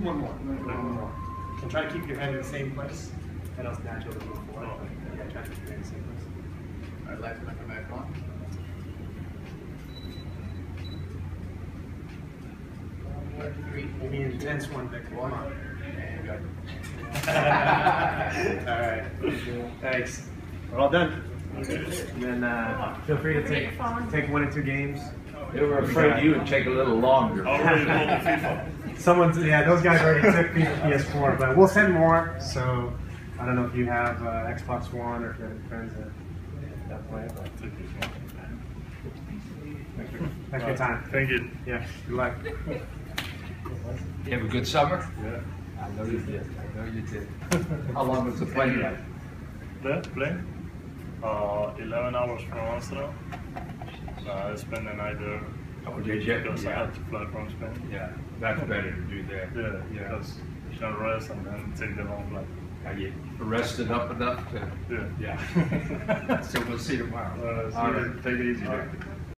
one more. One more. And try to keep your head in the same place. Head else naturally move forward. Oh. But yeah, try to keep your head in the same place. I'd like to come back on. One, two, three, Give me an intense one, Victor. Come on. and go. All right. Thanks. We're all done. And then uh, feel free to take take one or two games. They were afraid you would take a little longer. Already rolled the FIFA. Someone's yeah, those guys already took FIFA PS4, but we'll send more. So I don't know if you have uh, Xbox One or if you have any friends that, that play. But thanks for your time. Thank you. Yeah. Good luck. You have a good summer? Yeah. I know you did. I know you did. How long was the plane ride? The plane? Uh, 11 hours from Amsterdam. Uh, I spent the night there Oh, did you? because I Yeah. had to fly from Spain. Yeah, that's better to do that. Yeah, Yeah. because you can rest and then take the long flight. Are you rested up enough to? Yeah. Yeah. So we'll see tomorrow. Uh, so All right. take it easy. All Jack. right.